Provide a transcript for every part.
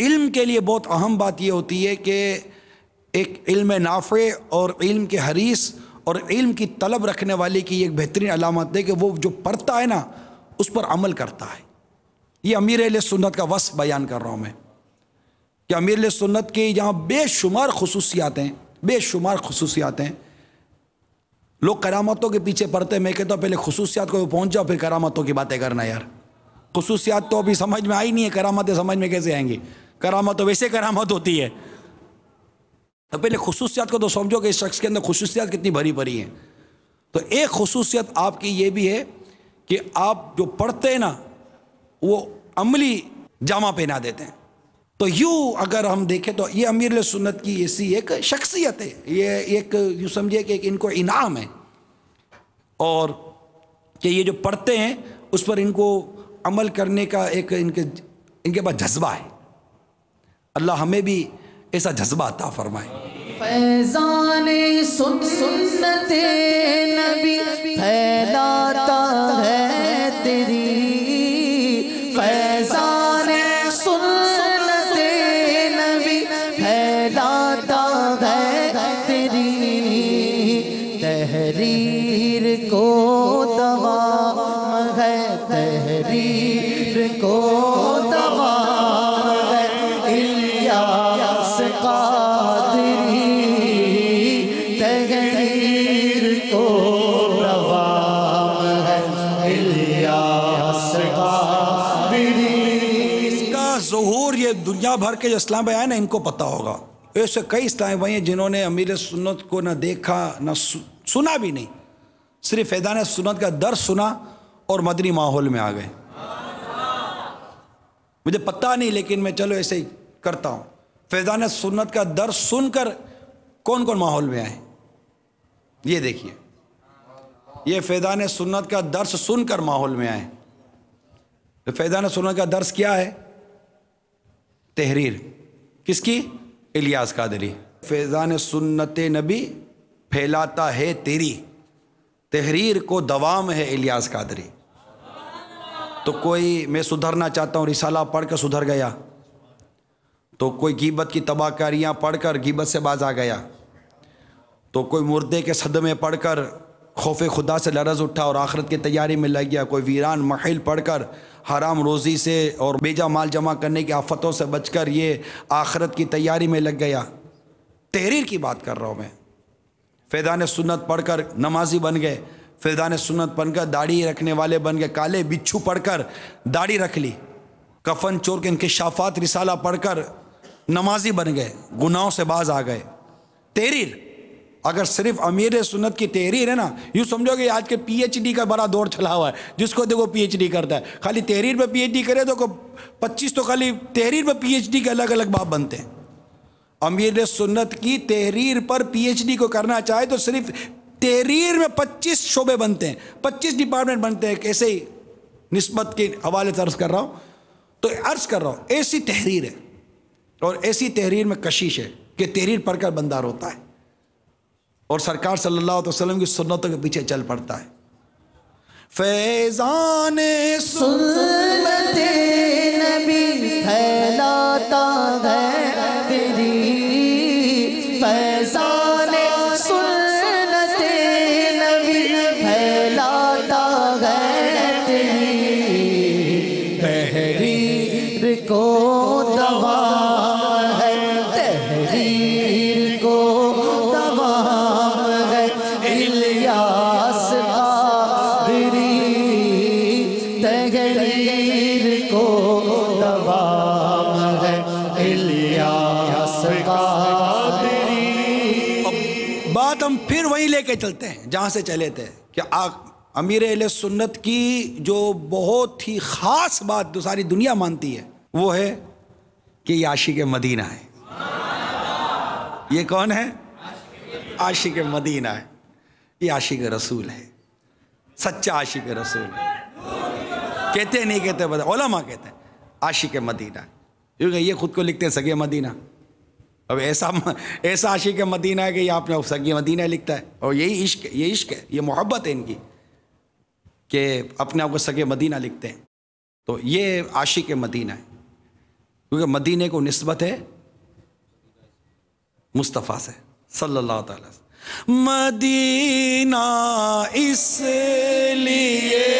इल्म के लिए बहुत अहम बात यह होती है कि एक इल्म नाफ़े और इल्म के हरीस और इल्म की तलब रखने वाले की एक बेहतरीन अलामत है कि वो जो पढ़ता है ना उस पर अमल करता है ये अमीर सुन्नत का वस बयान कर रहा हूँ मैं कि अमीर सुन्नत की यहाँ बेशुमार खसूसियात हैं बेशुमार खसूसियात हैं। लोग करामतों के पीछे पड़ते मैं कहता हूँ, पहले खसूसियात को पहुँच जाओ, फिर करामतों की बातें करना यार। खसूसियात तो अभी समझ में आई नहीं है, करामतें समझ में कैसे आएँगी? करामत तो वैसे करामत होती है। तो पहले खसूसियात को तो समझो कि इस शख्स के अंदर खसूसियात कितनी भरी भरी हैं। तो एक खसूसियत आपकी ये भी है कि आप जो पढ़ते हैं ना, वो अमली जामा पहना देते हैं। तो यूँ अगर हम देखें तो ये अमीर सुन्नत की ऐसी एक शख्सियत है। ये एक, यूँ समझिए कि इनको इनाम है। और कि ये जो पढ़ते हैं, उस पर इनको अमल करने का एक इनके इनके पास जज्बा है। अल्लाह हमें भी ऐसा जज्बा अता फरमाए। सुन नबी, फैलाता है तेरी है, तहरीर को इसका ये दुनिया भर के जो इस्लाम है ना, इनको पता होगा। ऐसे कई इस्लाम भाई हैं जिन्होंने अमीर सुन्नत को ना देखा, ना सुना भी नहीं। सिर्फ़ फैदान सुन्नत का दर्द सुना और मदनी माहौल में आ गए। मुझे पता नहीं, लेकिन मैं चलो ऐसे ही करता हूँ। फैजान सुन्नत का दर्द सुनकर कौन कौन माहौल में आए? ये देखिए। ये फैजान सुन्नत का दर्स सुनकर माहौल में आए। तो फैजान सुन्नत का दर्स क्या है? तहरीर। किसकी? इलियास कादरी। फैजान सुन्नत नबी फैलाता है तेरी। तहरीर को दवाम है इलियास कादरी। तो कोई मैं सुधरना चाहता हूँ, रिसाला पढ़ कर सुधर गया। तो कोई गीबत की तबाहकारियाँ पढ़कर गीबत से बाज आ गया। तो कोई मुर्दे के सदमे पढ़कर खौफ खुदा से लरज उठा और आखरत की तैयारी में लग गया। कोई वीरान महिल पढ़कर हराम रोज़ी से और बेजा माल जमा करने की आफतों से बचकर ये आखरत की तैयारी में लग गया। तहरीर की बात कर रहा हूँ मैं। फैदान सुन्नत पढ़कर नमाजी बन गए। फैदान सुन्नत बनकर दाढ़ी रखने वाले बन गए। काले बिच्छू पढ़कर दाढ़ी रख ली। कफन चोर के इनके शाफात रिसाला पढ़कर नमाजी बन गए। गुनाहों से बाज आ गए। तहरीर। अगर सिर्फ़ अमीर सुन्नत की तहरीर है ना, यूँ समझोगे आज के पीएचडी का बड़ा दौर चला हुआ है। जिसको देखो पीएचडी करता है। खाली तहरीर पे पीएचडी करे तो पच्चीस तो खाली तहरीर पे पीएचडी के अलग अलग बाप बनते हैं। अमीर सुन्नत की तहरीर पर पीएचडी को करना चाहे तो सिर्फ़ तहरीर में 25 शोबे बनते हैं। 25 डिपार्टमेंट बनते हैं, कैसे ही नस्बत के हवाले से अर्ज़ कर रहा हूँ। तो अर्ज़ कर रहा हूँ, ऐसी तहरीर है और ऐसी तहरीर में कशिश है कि तहरीर पढ़कर बंदार होता है। और सरकार सल्लल्लाहु अलैहि वसल्लम की सुन्नतों के पीछे चल पड़ता है। फैजान सुन्नते नबी। फैजान सुन्नते नबी फैलाता तेरी तहरीर को दवा है तहरीर को है इलियास तहरीर फिर वहीं लेके चलते हैं, जहाँ से चले थे। कि अमीर अहले सुन्नत की जो बहुत ही ख़ास बात जो सारी दुनिया मानती है, वो है कि ये आशिक मदीना है। ये कौन है? आशिक मदीना है। ये आशिक रसूल है। सच्चा आशिक रसूल है। कहते नहीं कहते, बता ओलमा कहते हैं, आशिक मदीना। क्योंकि ये खुद को लिखते हैं, सगे मदीना। अब ऐसा ऐसा आशिक मदीना है कि ये आपने सगी मदीना लिखता है। और यही इश्क, ये इश्क है, ये मोहब्बत है इनकी, कि अपने आप को सगे मदीना लिखते हैं। तो ये आशिक मदीना है। क्योंकि मदीने को नस्बत है, मुस्तफ़ा से अलैहि मदीना इसलिए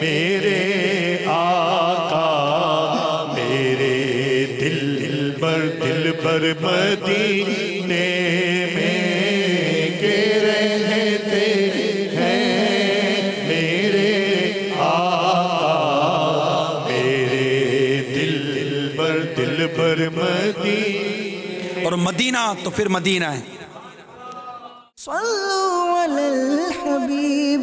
मेरे आका मेरे दिल पर दिल पर मदीने में हैं। मेरे मेरे दिल पर दिल पर और मदीना तो फिर मदीना है। हबीब